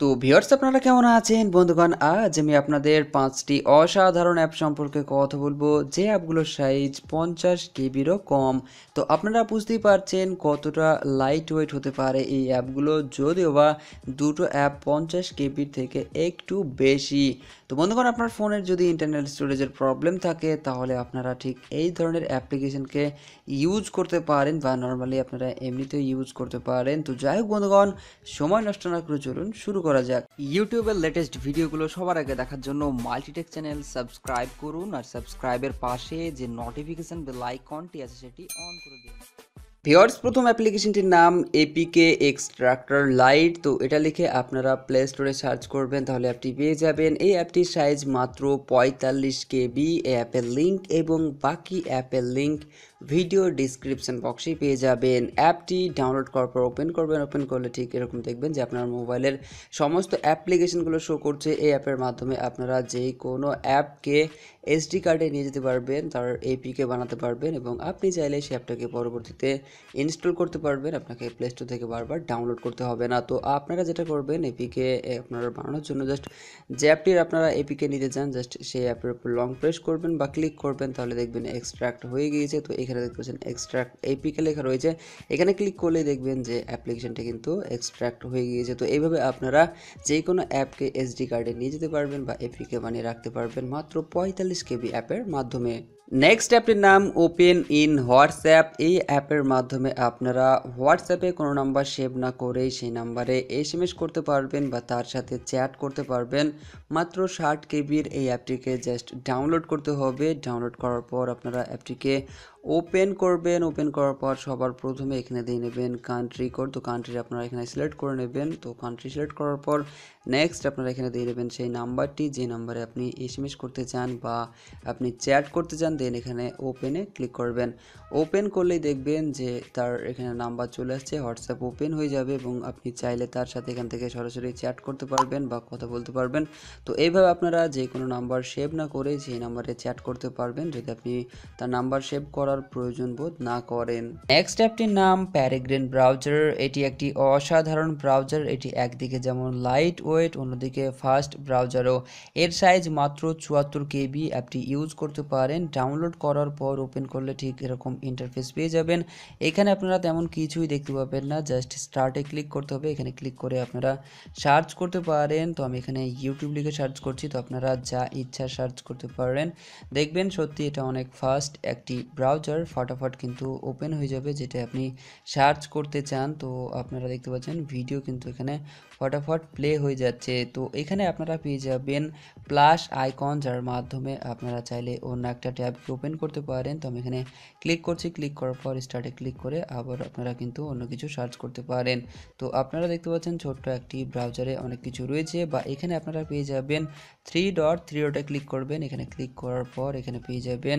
তো ভিউয়ার্স, আপনারা কেমন আছেন? বন্ধুগণ, আজ আমি আপনাদের পাঁচটি অসাধারণ অ্যাপ সম্পর্কে কথা বলব। যে অ্যাপগুলোর সাইজ পঞ্চাশ কেবিরও কম। তো আপনারা বুঝতেই পারছেন কতটা লাইট ওয়েট হতে পারে এই অ্যাপগুলো। যদিও বা দুটো অ্যাপ পঞ্চাশ কেবির থেকে একটু বেশি। তো বন্ধুগণ, আপনার ফোনের যদি ইন্টারনাল স্টোরেজের প্রবলেম থাকে, তাহলে আপনারা ঠিক এই ধরনের অ্যাপ্লিকেশনকে ইউজ করতে পারেন বা নর্মালি আপনারা এমনিতেও ইউজ করতে পারেন। তো যাই হোক বন্ধুগণ, সময় নষ্ট না করে চলুন শুরু করা যাক। ইউটিউবের লেটেস্ট ভিডিওগুলো সবার আগে দেখার জন্য মাল্টিটেক চ্যানেল সাবস্ক্রাইব করুন আর সাবস্ক্রাইবের পাশে যে নোটিফিকেশন বেল আইকনটি আছে, সেটি অন করে দিন। ভিওর্স প্রথম অ্যাপ্লিকেশনটির নাম এপিকে এক্সট্রাক্টর লাইট তো এটা লিখে আপনারা প্লে স্টোরে সার্চ করবেন, তাহলে অ্যাপটি পেয়ে যাবেন। এই অ্যাপটির সাইজ মাত্র পঁয়তাল্লিশ কেবি। অ্যাপের লিঙ্ক এবং বাকি অ্যাপের লিঙ্ক ভিডিও ডিসক্রিপশন বক্সেই পেয়ে যাবেন। অ্যাপটি ডাউনলোড করার পর ওপেন করবেন। ওপেন করলে ঠিক এরকম দেখবেন যে আপনার মোবাইলের সমস্ত অ্যাপ্লিকেশনগুলো শো করছে। এই অ্যাপের মাধ্যমে আপনারা যে কোনো অ্যাপকে এসডি কার্ডে নিয়ে যেতে পারবেন, তার এপিকে বানাতে পারবেন এবং আপনি চাইলে সেই অ্যাপটাকে পরবর্তীতে ইনস্টল করতে পারবেন। আপনাকে প্লে স্টোর থেকে বারবার ডাউনলোড করতে হবে না। তো আপনারা যেটা করবেন এপিকে আপনারা বানানোর জন্য জাস্ট যে অ্যাপটির আপনারা এপিকে নিতে চান জাস্ট সেই অ্যাপের উপর লং প্রেস করবেন বা ক্লিক করবেন, তাহলে দেখবেন এক্সট্রাক্ট হয়ে গিয়েছে। তো এখানে দেখতে পাচ্ছেন এক্সট্রাক্ট এপিকে লেখা রয়েছে। এখানে ক্লিক করলেই দেখবেন যে অ্যাপ্লিকেশনটা কিন্তু এক্সট্রাক্ট হয়ে গিয়েছে। তো এইভাবে আপনারা যে কোনো অ্যাপকে এসডি কার্ডে নিয়ে যেতে পারবেন বা এপিকে বানিয়ে রাখতে পারবেন মাত্র পঁয়তাল্লিশ কেবি অ্যাপের মাধ্যমে। নেক্সট অ্যাপটির নাম ওপেন ইন হোয়াটসঅ্যাপ এই অ্যাপের মাধ্যমে আপনারা হোয়াটসঅ্যাপে কোনো নাম্বার সেভ না করেই সেই নাম্বারে এস এম এস করতে পারবেন বা তার সাথে চ্যাট করতে পারবেন। মাত্র ষাট কেবির এই অ্যাপটিকে জাস্ট ডাউনলোড করতে হবে। ডাউনলোড করার পর আপনারা অ্যাপটিকে ওপেন করবেন। ওপেন করার পর সবার প্রথমে এখানে দিয়ে নেবেন কান্ট্রি কোড তো কান্ট্রি আপনারা এখানে সিলেক্ট করে নেবেন। তো কান্ট্রি সিলেক্ট করার পর নেক্সট আপনারা এখানে দিয়ে নেবেন সেই নাম্বারটি, যে নাম্বারে আপনি এস এম এস করতে চান বা আপনি চ্যাট করতে চান দেন এখানে ওপেনে ক্লিক করবেন। ওপেন করলেই দেখবেন যে তার এখানে নাম্বার চলে আসছে হোয়াটসঅ্যাপ ওপেন হয়ে যাবে এবং আপনি চাইলে তার সাথে এখান থেকে সরাসরি চ্যাট করতে পারবেন বা কথা বলতে পারবেন। তো এইভাবে আপনারা যে কোনো নাম্বার সেভ না করে সেই নাম্বারে চ্যাট করতে পারবেন, যদি আপনি তার নাম্বার সেভ করার প্রয়োজন বোধ না করেন। নেক্সট অ্যাপটির নাম প্যারেগ্রেন ব্রাউজার এটি একটি অসাধারণ ব্রাউজার এটি একদিকে যেমন লাইট ওয়েট অন্যদিকে ফাস্ট ব্রাউজারও। এর সাইজ মাত্র চুয়াত্তর কেবি, অ্যাপটি ইউজ করতে পারেন। ডাউনলোড করার পর ওপেন করলে ঠিক এরকম ইন্টারফেস পেয়ে যাবেন। এখানে আপনারা তেমন কিছুই দেখতে পাবেন না, জাস্ট স্টার্টে ক্লিক করতে হবে। এখানে ক্লিক করে আপনারা সার্চ করতে পারেন। তো আমি এখানে ইউটিউব লিখে সার্চ করছি। তো আপনারা যা ইচ্ছা সার্চ করতে পারেন। দেখবেন সত্যি এটা অনেক ফাস্ট একটি ব্রাউজার ফটাফট কিন্তু ওপেন হয়ে যাবে, যেটা আপনি সার্চ করতে চান। তো আপনারা দেখতে পাচ্ছেন ভিডিও কিন্তু এখানে ফটাফট প্লে হয়ে যাচ্ছে। তো এখানে আপনারা পেয়ে যাবেন প্লাস আইকন যার মাধ্যমে আপনারা চাইলে অন্য একটা ট্যাবকে ওপেন করতে পারেন। তো আমি এখানে ক্লিক করছি। ক্লিক করার পর স্টার্টে ক্লিক করে আবার আপনারা কিন্তু অন্য কিছু সার্চ করতে পারেন। তো আপনারা দেখতে পাচ্ছেন ছোট্ট একটি ব্রাউজারে অনেক কিছু রয়েছে বা এখানে আপনারা পেয়ে যাবেন থ্রি ডট থ্রি ডটে ক্লিক করবেন। এখানে ক্লিক করার পর এখানে পেয়ে যাবেন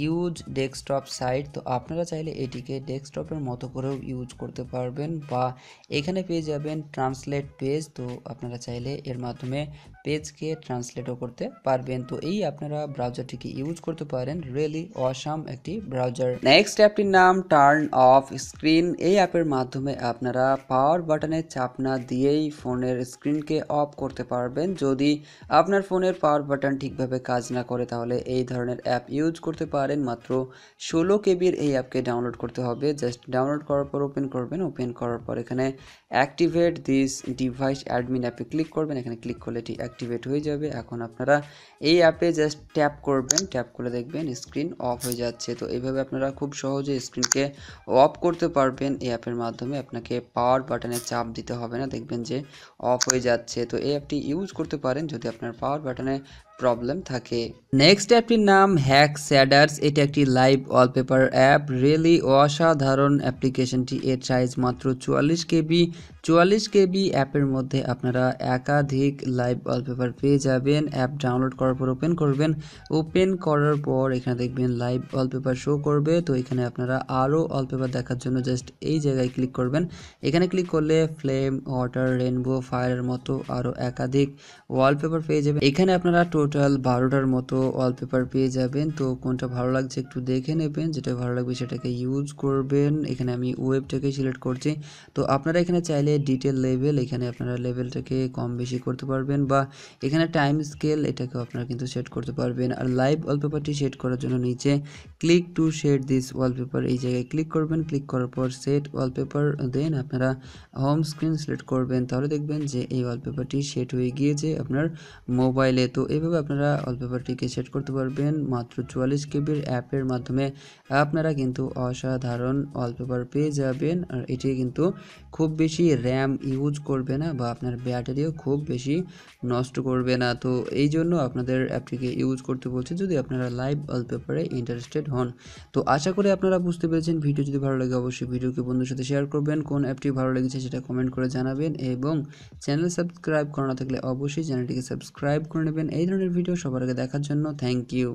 ইউজ ডেস্কটপ সাইট তো আপনারা চাইলে এটিকে ডেস্কটপের মতো করেও ইউজ করতে পারবেন বা এখানে পেয়ে যাবেন ট্রান্সলেট পেজ তো আপনারা চাইলে এর মাধ্যমে পেজকে ট্রান্সলেটও করতে পারবেন। তো এই আপনারা ব্রাউজারটিকে ইউজ করতে পারেন। রিয়েলি অসাম একটি ব্রাউজার নেক্সট অ্যাপটির নাম টার্ন অফ স্ক্রিন এই অ্যাপের মাধ্যমে আপনারা পাওয়ার বাটনে চাপ না দিয়েই ফোনের স্ক্রিনকে অফ করতে পারবেন। যদি আপনার ফোনের পাওয়ার বাটন ঠিকভাবে কাজ না করে, তাহলে এই ধরনের অ্যাপ ইউজ করতে পারেন। মাত্র ষোলো কেবির এই অ্যাপকে ডাউনলোড করতে হবে। জাস্ট ডাউনলোড করার পর ওপেন করবেন। ওপেন করার পর এখানে অ্যাক্টিভেট দিস ডিভাইস অ্যাডমিন অ্যাপে ক্লিক করবেন। এখানে ক্লিক করলে এটি অ্যাক্টিভেট হয়ে যাবে। এখন আপনারা এই অ্যাপে জাস্ট ট্যাপ করবেন ট্যাপ করে দেখবেন স্ক্রিন অফ হয়ে যাচ্ছে। তো এইভাবে আপনারা খুব সহজে স্ক্রিনকে অফ করতে পারবেন। এই অ্যাপের মাধ্যমে আপনাকে পাওয়ার বাটনে চাপ দিতে হবে না। দেখবেন যে অফ হয়ে যাচ্ছে। তো এই অ্যাপটি ইউজ করতে পারেন। যদি আপনার পাওয়ার বাটনে প্রবলেম থাকে। নেক্সট অ্যাপটির নাম হ্যাক স্যাডার্স এটি একটি লাইভ ওয়ালপেপার অ্যাপ রিয়েলি অসাধারণ অ্যাপ্লিকেশনটি এর সাইজ মাত্র চুয়াল্লিশ কেবি। চুয়াল্লিশ কেবি অ্যাপের মধ্যে আপনারা একাধিক লাইভ ওয়ালপেপার পেয়ে যাবেন। অ্যাপ ডাউনলোড করার পর ওপেন করবেন। ওপেন করার পর এখানে দেখবেন লাইভ ওয়ালপেপার শো করবে। তো এখানে আপনারা আরও ওয়ালপেপার দেখার জন্য জাস্ট এই জায়গায় ক্লিক করবেন। এখানে ক্লিক করলে ফ্লেম ওয়াটার রেনবো ফায়ারের মতো আরও একাধিক ওয়ালপেপার পেয়ে যাবেন। এখানে আপনারা টোটাল বারোটার মতো ওয়ালপেপার পেয়ে যাবেন। তো কোনটা ভালো লাগছে একটু দেখে নেবেন। যেটা ভালো লাগবে সেটাকে ইউজ করবেন। এখানে আমি ওয়েবটাকে সিলেক্ট করছি। তো আপনারা এখানে চাইলে ডিটেল লেভেল এখানে আপনারা লেভেলটাকে কম বেশি করতে পারবেন বা এখানে টাইম স্কেল এটাকেও আপনারা কিন্তু সেট করতে পারবেন। আর লাইভ ওয়ালপেপারটি সেট করার জন্য নিচে click to set this wallpaper এই জায়গায় ক্লিক করবেন। ক্লিক করার পর সেট ওয়ালপেপার দেন আপনারা হোম স্ক্রিন সিলেক্ট করবেন। তাহলে দেখবেন যে এই ওয়ালপেপারটি সেট হয়ে গিয়েছে আপনার মোবাইলে তো এইভাবে আপনারা ওয়ালপেপারটিকে সেট করতে পারবেন। মাত্র চুয়াল্লিশ কেবির অ্যাপের মাধ্যমে আপনারা কিন্তু অসাধারণ ওয়ালপেপার পেয়ে যাবেন। আর এটি কিন্তু খুব বেশি র্যাম ইউজ করবে না বা আপনার ব্যাটারিও খুব বেশি নষ্ট করবে না। তো এই জন্য আপনাদের অ্যাপটিকে ইউজ করতে বলছি, যদি আপনারা লাইভ ওয়ালপেপারে ইন্টারেস্টেড হন। তো আশা করি আপনারা বুঝতে পেরেছেন। ভিডিও যদি ভালো লাগে অবশ্যই ভিডিওকে বন্ধুর সাথে শেয়ার করবেন। কোন অ্যাপটি ভালো লেগেছে সেটা কমেন্ট করে জানাবেন এবং চ্যানেল সাবস্ক্রাইব করা না থাকলে অবশ্যই চ্যানেলটিকে সাবস্ক্রাইব করে নেবেন। এই ধরনের ভিডিও সবার আগে দেখার জন্য থ্যাংক ইউ